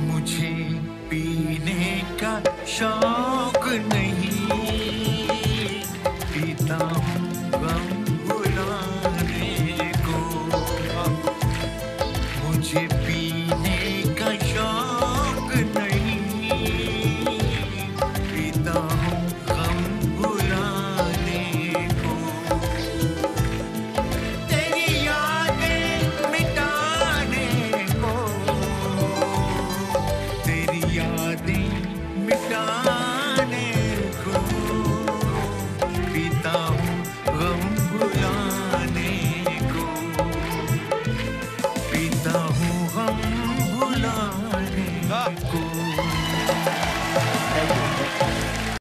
मुझे पीने का शौक नहीं। पीता हूँ गम बुलाने को। मुझे मिटा